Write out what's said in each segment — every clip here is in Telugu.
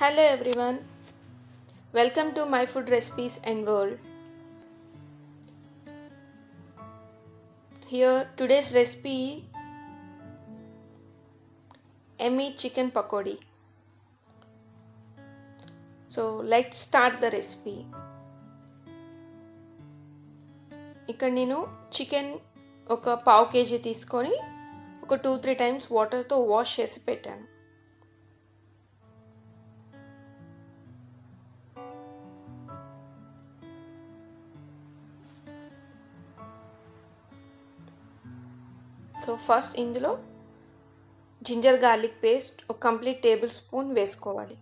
Hello everyone. Welcome to My Food Recipes and World. Here today's recipe Emmy chicken pakodi. So let's start the recipe. ఇక్కడ నేను చికెన్ ఒక పావు కేజీ తీసుకొని ఒక టూ త్రీ టైమ్స్ వాటర్తో వాష్ చేసి పెట్టాను సో ఫస్ట్ ఇందులో జింజర్ గార్లిక్ పేస్ట్ ఒక కంప్లీట్ టేబుల్ స్పూన్ వేసుకోవాలి.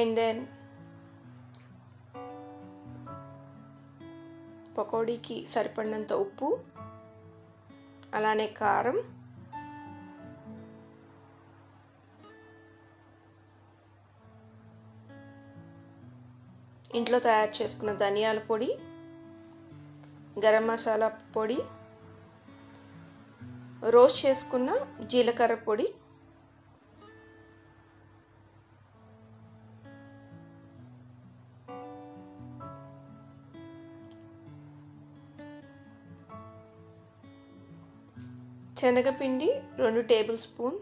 అండ్ దెన్ పకోడీకి సరిపడినంత ఉప్పు అలానే కారం ఇంట్లో తయారు చేసుకున్న ధనియాల పొడి గరం మసాలా పొడి రోస్ట్ చేసుకున్న జీలకర్ర పొడి శనగపిండి రెండు టేబుల్ స్పూన్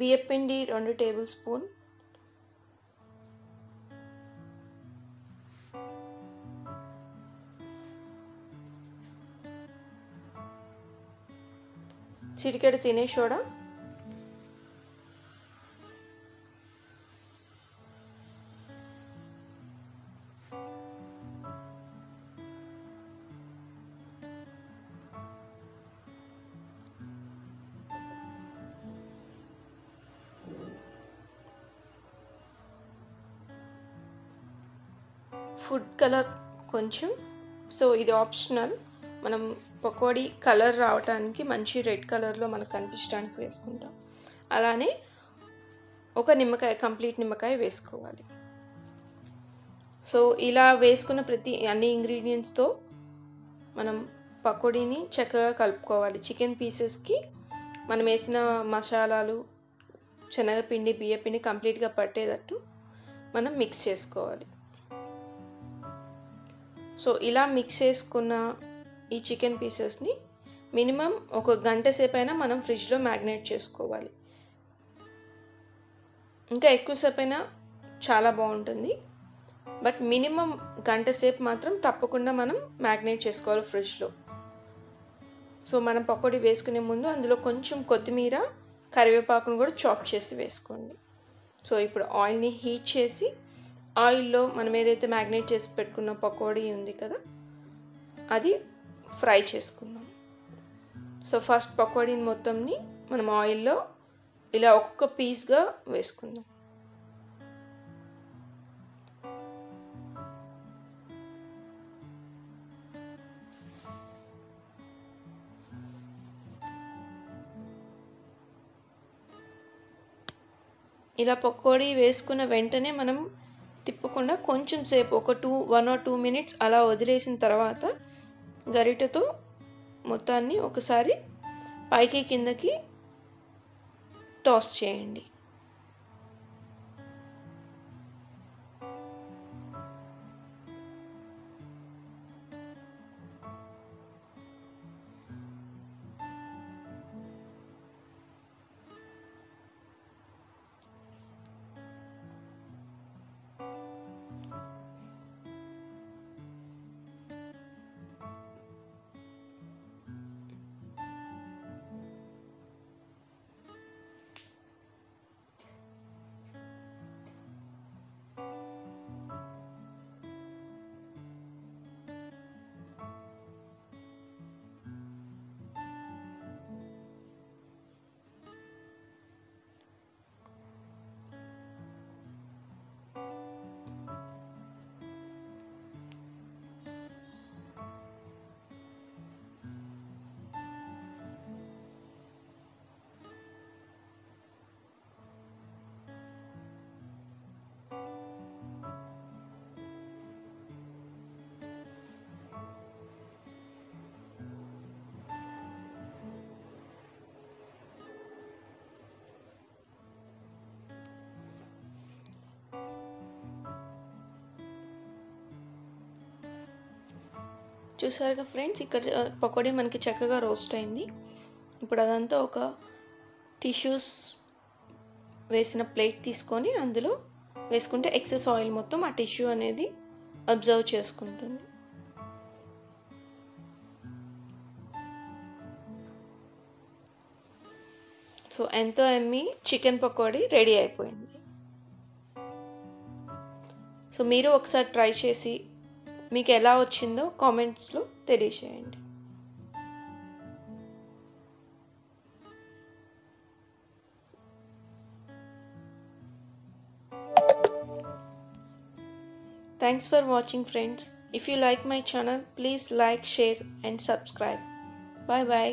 బియ్యపిండి రెండు టేబుల్ స్పూన్ చిటికెడు తినే సోడా ఫుడ్ కలర్ కొంచెం. సో ఇది ఆప్షనల్. మనం పకోడీ కలర్ రావడానికి మంచి రెడ్ కలర్లో మనకు కనిపించడానికి వేసుకుంటాం. అలానే ఒక నిమ్మకాయ కంప్లీట్ నిమ్మకాయ వేసుకోవాలి. సో ఇలా వేసుకున్న ప్రతి అన్ని ఇంగ్రీడియంట్స్తో మనం పకోడీని చక్కగా కలుపుకోవాలి. చికెన్ పీసెస్కి మనం వేసిన మసాలాలు శనగపిండి బియ్యపిండి కంప్లీట్గా పట్టేటట్టు మనం మిక్స్ చేసుకోవాలి. సో ఇలా మిక్స్ చేసుకున్న ఈ చికెన్ పీసెస్ని మినిమం ఒక గంట సేపు అయినా మనం ఫ్రిడ్జ్లో మ్యాగ్నేట్ చేసుకోవాలి. ఇంకా ఎక్కువసేపు అయినా చాలా బాగుంటుంది. బట్ మినిమం గంట సేపు మాత్రం తప్పకుండా మనం మ్యాగ్నేట్ చేసుకోవాలి ఫ్రిడ్జ్లో సో మనం పకోడీ వేసుకునే ముందు అందులో కొంచెం కొత్తిమీర కరివేపాకును కూడా చాప్ చేసి వేసుకోండి. సో ఇప్పుడు ఆయిల్ని హీట్ చేసి ఆయిల్లో మనం ఏదైతే మ్యాగ్నేట్ చేసి పెట్టుకున్న పకోడీ ఉంది కదా అది ఫ్రై చేసుకుందాం. సో ఫస్ట్ పకోడీని మొత్తంని మనం ఆయిల్లో ఇలా ఒక్కొక్క పీస్గా వేసుకుందాం. ఇలా పకోడీ వేసుకున్న వెంటనే మనం తిప్పకుండా కొంచెం సేపు ఒక two one or two minutes అలా వదిలేసిన తర్వాత గరిటతో మొత్తాన్ని ఒకసారి పైకి కిందకి టాస్ చేయండి. చూసారుగా ఫ్రెండ్స్? ఇక్కడ పకోడీ మనకి చక్కగా రోస్ట్ అయింది. ఇప్పుడు అదంతా ఒక టిష్యూస్ వేసిన ప్లేట్ తీసుకొని అందులో వేసుకుంటే ఎక్సెస్ ఆయిల్ మొత్తం ఆ టిష్యూ అనేది అబ్జర్వ్ చేసుకుంటుంది. సో ఎంతో ఎమ్మి చికెన్ పకోడీ రెడీ అయిపోయింది. సో మీరు ఒకసారి ట్రై చేసి మీకు ఎలా వచ్చిందో కామెంట్స్లో తెలియచేయండి Thanks for watching friends. If you like my channel, please like, share and subscribe. Bye bye.